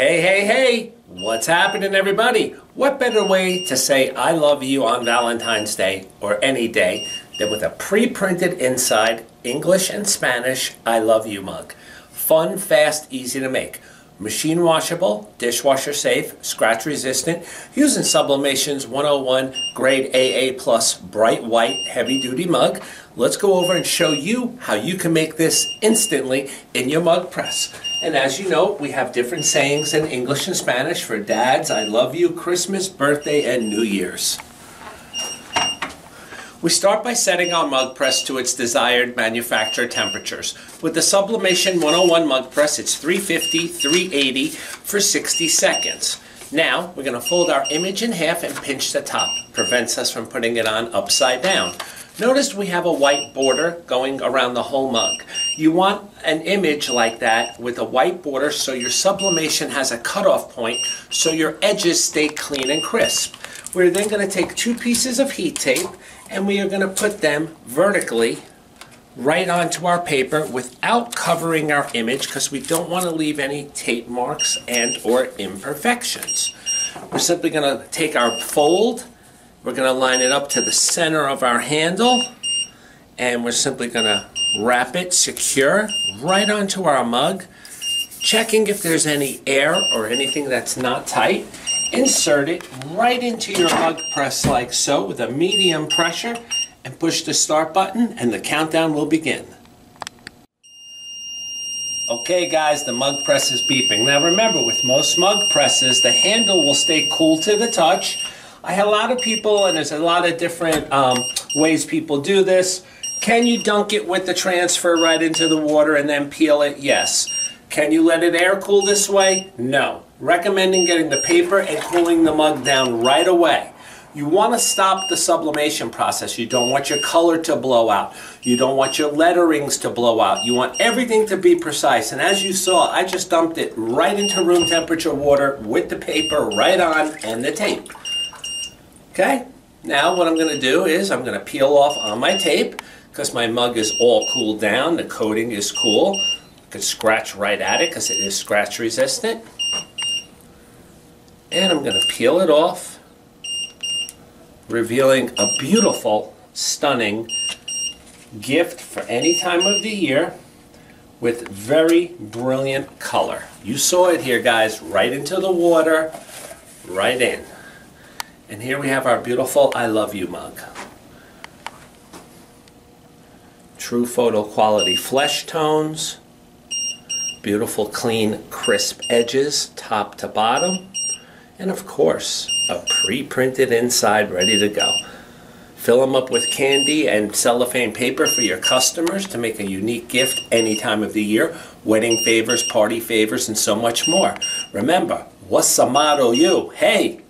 Hey, hey, hey! What's happening, everybody? What better way to say I love you on Valentine's Day or any day than with a pre printed inside English and Spanish I love you mug? Fun, fast, easy to make. Machine washable, dishwasher safe, scratch resistant, using Sublimation's 101 grade AA plus bright white heavy duty mug. Let's go over and show you how you can make this instantly in your mug press. And as you know, we have different sayings in English and Spanish for dads, I love you, Christmas, birthday, and New Year's. We start by setting our mug press to its desired manufacturer temperatures. With the Sublimation 101 mug press, it's 350, 380 for 60 seconds. Now, we're going to fold our image in half and pinch the top. Prevents us from putting it on upside down. Notice we have a white border going around the whole mug. You want an image like that with a white border so your sublimation has a cutoff point so your edges stay clean and crisp. We're then going to take two pieces of heat tape and we are going to put them vertically right onto our paper without covering our image because we don't want to leave any tape marks and or imperfections. We're simply going to take our fold, we're going to line it up to the center of our handle, and we're simply going to wrap it secure right onto our mug, checking if there's any air or anything that's not tight. Insert it right into your mug press like so with a medium pressure and push the start button and the countdown will begin. Okay guys, the mug press is beeping. Now remember, with most mug presses, the handle will stay cool to the touch. I have a lot of people, and there's a lot of different um, ways people do this. Can you dunk it with the transfer right into the water and then peel it? Yes. Can you let it air cool this way? No. Recommending getting the paper and cooling the mug down right away. You want to stop the sublimation process. You don't want your color to blow out. You don't want your letterings to blow out. You want everything to be precise. And as you saw, I just dumped it right into room temperature water with the paper right on and the tape. Okay? Now what I'm going to do is I'm going to peel off on my tape because my mug is all cooled down. The coating is cool. I could scratch right at it because it is scratch resistant. And I'm going to peel it off, revealing a beautiful, stunning gift for any time of the year with very brilliant color. You saw it here, guys, right into the water, right in. And here we have our beautiful I Love You mug. True photo quality flesh tones, beautiful clean crisp edges top to bottom and of course, a pre-printed inside ready to go. Fill them up with candy and cellophane paper for your customers to make a unique gift any time of the year, wedding favors, party favors, and so much more. Remember, what's amado you? Hey,